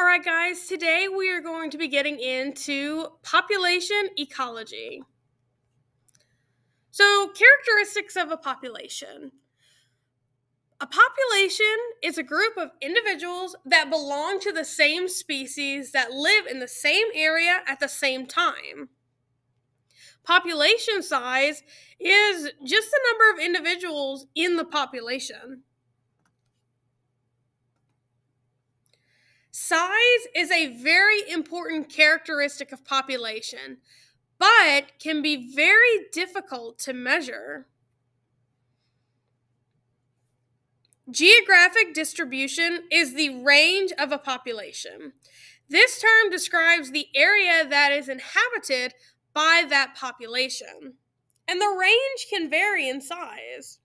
All right, guys, today we are going to be getting into population ecology. So, characteristics of a population. A population is a group of individuals that belong to the same species that live in the same area at the same time. Population size is just the number of individuals in the population. Size is a very important characteristic of population, but can be very difficult to measure. Geographic distribution is the range of a population. This term describes the area that is inhabited by that population, and the range can vary in size.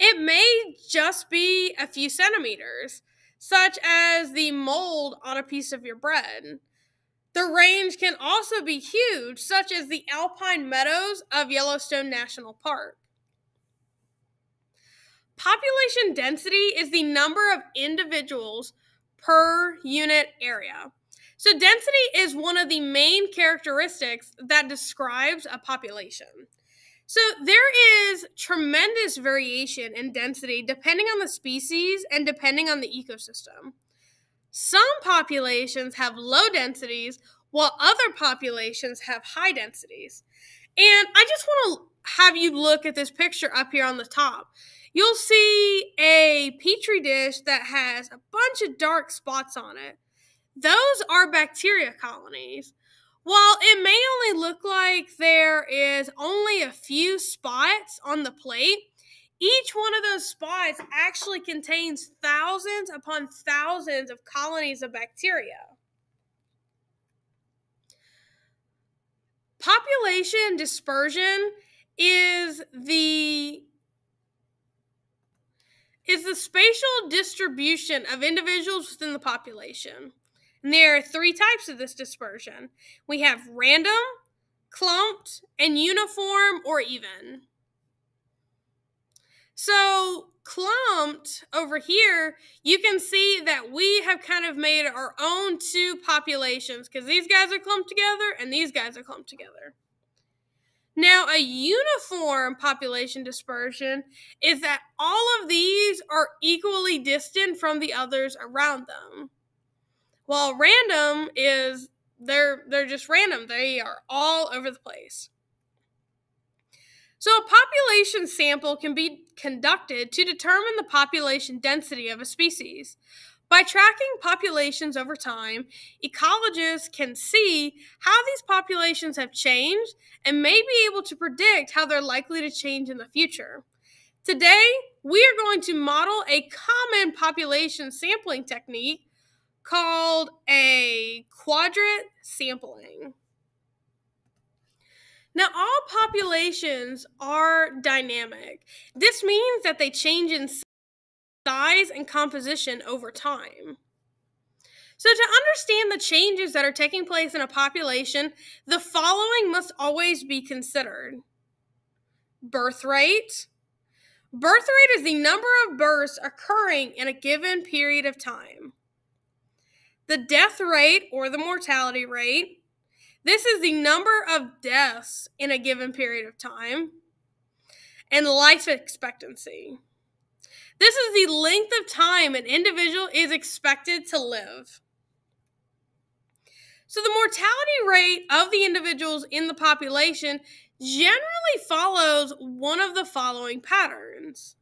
It may just be a few centimeters, such as the mold on a piece of your bread. The range can also be huge, such as the alpine meadows of Yellowstone National Park. Population density is the number of individuals per unit area. So, density is one of the main characteristics that describes a population. So, there is tremendous variation in density depending on the species and depending on the ecosystem. Some populations have low densities while other populations have high densities. And I just want to have you look at this picture up here on the top you'll see a petri dish that has a bunch of dark spots on it. Those are bacteria colonies. While it may only look like there is only a few spots on the plate, each one of those spots actually contains thousands upon thousands of colonies of bacteria. Population dispersion is the is the spatial distribution of individuals within the population. And there are three types of this dispersion we have random, clumped, and uniform or even. So, clumped over here, you can see that we have kind of made our own two populations because these guys are clumped together and these guys are clumped together. Now, a uniform population dispersion is that all of these are equally distant from the others around them. While random is they're they're just random. They are all over the place. So a population sample can be conducted to determine the population density of a species. By tracking populations over time, ecologists can see how these populations have changed and may be able to predict how they're likely to change in the future. Today, we are going to model a common population sampling technique called a quadrant sampling. Now, all populations are dynamic. This means that they change in size and composition over time. So, to understand the changes that are taking place in a population, the following must always be considered birth rate. Birth rate is the number of births occurring in a given period of time. The death rate or the mortality rate. This is the number of deaths in a given period of time. And life expectancy. This is the length of time an individual is expected to live. So, the mortality rate of the individuals in the population generally follows one of the following patterns.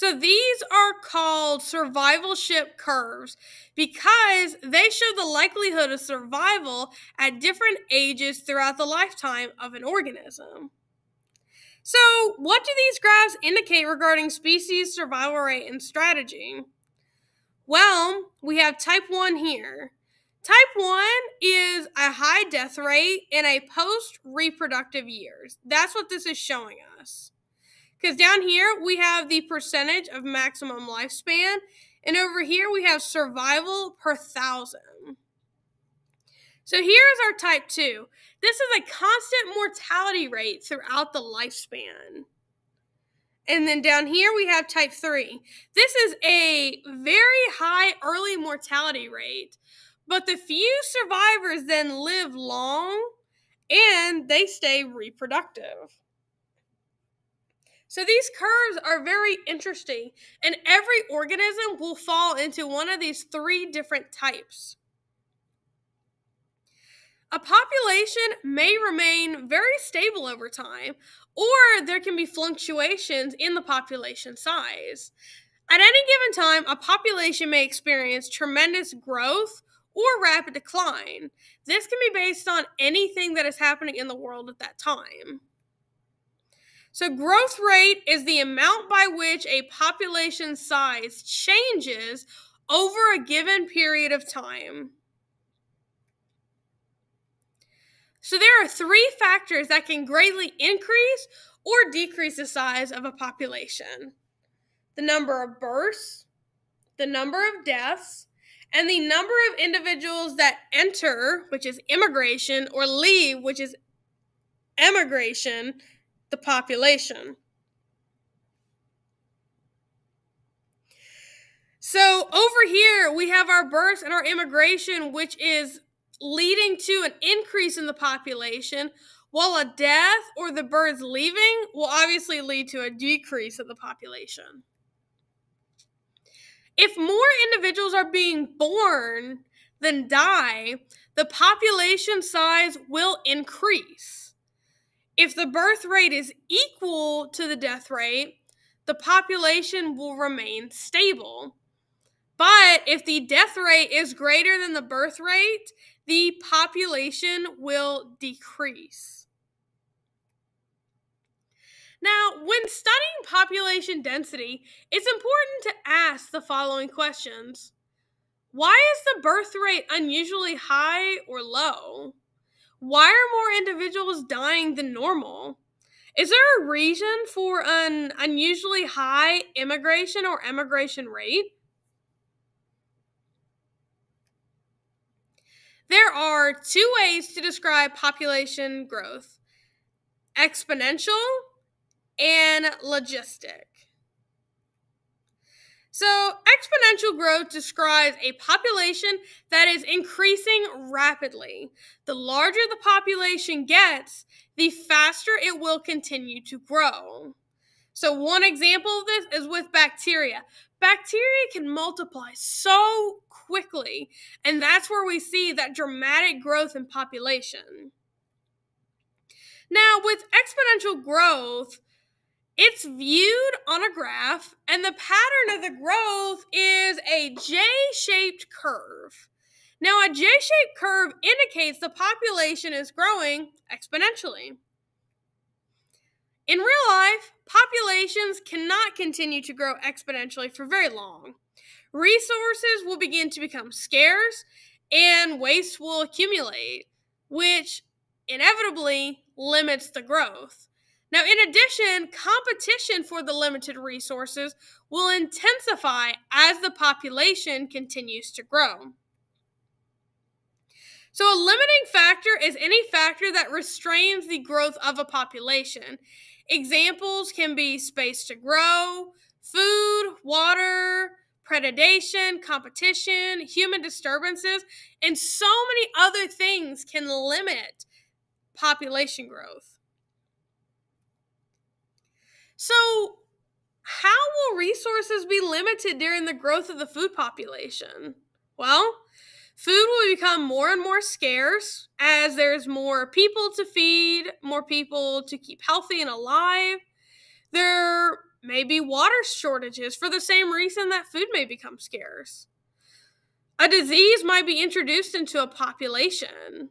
So, these are called survivalship curves because they show the likelihood of survival at different ages throughout the lifetime of an organism. So, what do these graphs indicate regarding species survival rate and strategy? Well, we have type 1 here. Type 1 is a high death rate in a post reproductive years. That's what this is showing us. Because down here we have the percentage of maximum lifespan, and over here we have survival per thousand. So here's our type 2. This is a constant mortality rate throughout the lifespan. And then down here we have type 3. This is a very high early mortality rate, but the few survivors then live long and they stay reproductive. So these curves are very interesting, and every organism will fall into one of these three different types. A population may remain very stable over time, or there can be fluctuations in the population size. At any given time, a population may experience tremendous growth or rapid decline. This can be based on anything that is happening in the world at that time. So, growth rate is the amount by which a population size changes over a given period of time. So, there are three factors that can greatly increase or decrease the size of a population the number of births, the number of deaths, and the number of individuals that enter, which is immigration, or leave, which is emigration, the population. So over here, we have our births and our immigration, which is leading to an increase in the population, while a death or the birds leaving will obviously lead to a decrease of the population. If more individuals are being born than die, the population size will increase. If the birth rate is equal to the death rate, the population will remain stable. But if the death rate is greater than the birth rate, the population will decrease. Now, when studying population density, it's important to ask the following questions Why is the birth rate unusually high or low? Why are more individuals dying than normal? Is there a reason for an unusually high immigration or emigration rate? There are two ways to describe population growth exponential and logistic. So, exponential growth describes a population that is increasing rapidly. The larger the population gets, the faster it will continue to grow. So, one example of this is with bacteria. Bacteria can multiply so quickly, and that's where we see that dramatic growth in population. Now, with exponential growth, it's viewed on a graph, and the pattern of the growth is a J shaped curve. Now, a J shaped curve indicates the population is growing exponentially. In real life, populations cannot continue to grow exponentially for very long. Resources will begin to become scarce and waste will accumulate, which inevitably limits the growth. Now, in addition, competition for the limited resources will intensify as the population continues to grow. So, a limiting factor is any factor that restrains the growth of a population. Examples can be space to grow, food, water, predation, competition, human disturbances, and so many other things can limit population growth. So, how will resources be limited during the growth of the food population? Well, food will become more and more scarce as there's more people to feed, more people to keep healthy and alive. There may be water shortages for the same reason that food may become scarce. A disease might be introduced into a population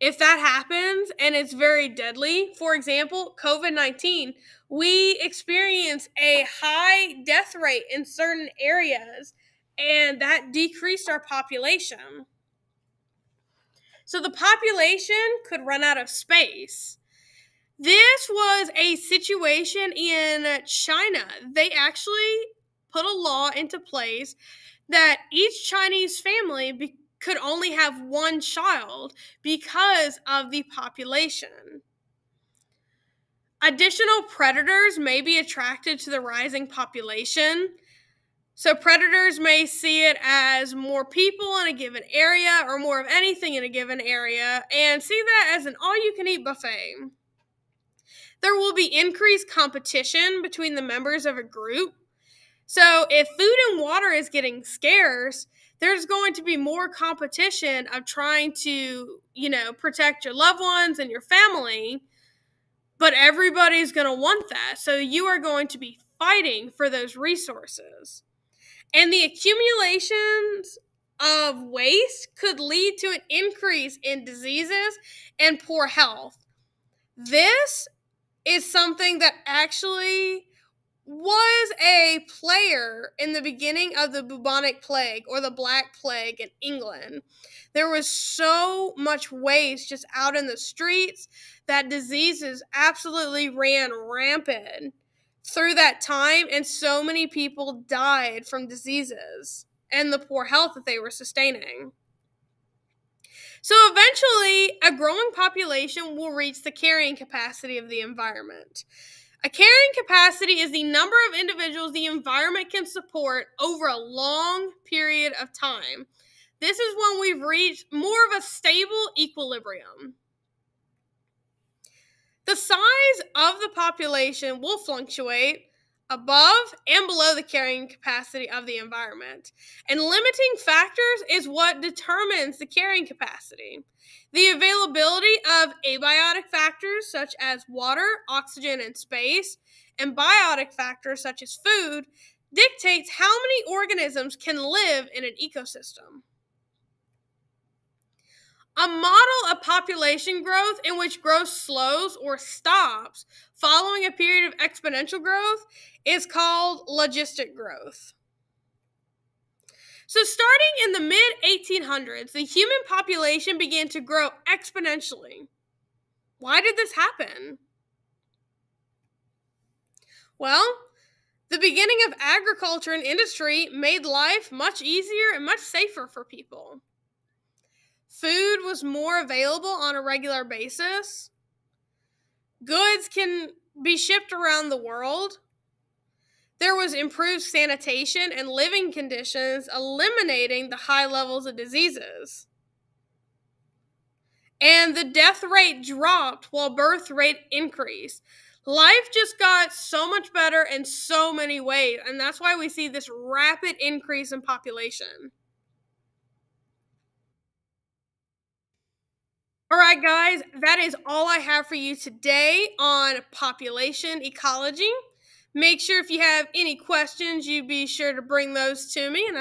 if that happens and it's very deadly, for example, COVID 19, we experience a high death rate in certain areas, and that decreased our population. So the population could run out of space. This was a situation in China. They actually put a law into place that each Chinese family could only have one child because of the population. Additional predators may be attracted to the rising population. So, predators may see it as more people in a given area or more of anything in a given area and see that as an all you can eat buffet. There will be increased competition between the members of a group. So, if food and water is getting scarce, there's going to be more competition of trying to, you know, protect your loved ones and your family but everybody's going to want that. So you are going to be fighting for those resources. And the accumulations of waste could lead to an increase in diseases and poor health. This is something that actually was a player in the beginning of the bubonic plague or the black plague in England. There was so much waste just out in the streets that diseases absolutely ran rampant through that time, and so many people died from diseases and the poor health that they were sustaining. So eventually, a growing population will reach the carrying capacity of the environment. A carrying capacity is the number of individuals the environment can support over a long period of time. This is when we've reached more of a stable equilibrium. The size of the population will fluctuate above and below the carrying capacity of the environment. And limiting factors is what determines the carrying capacity. The availability of abiotic factors such as water, oxygen, and space, and biotic factors such as food dictates how many organisms can live in an ecosystem. A model of population growth in which growth slows or stops following a period of exponential growth is called logistic growth. So, starting in the mid 1800s, the human population began to grow exponentially. Why did this happen? Well, the beginning of agriculture and industry made life much easier and much safer for people. Food was more available on a regular basis. Goods can be shipped around the world. There was improved sanitation and living conditions, eliminating the high levels of diseases. And the death rate dropped while birth rate increased. Life just got so much better in so many ways, and that's why we see this rapid increase in population. All right, guys, that is all I have for you today on population ecology. Make sure if you have any questions, you be sure to bring those to me. And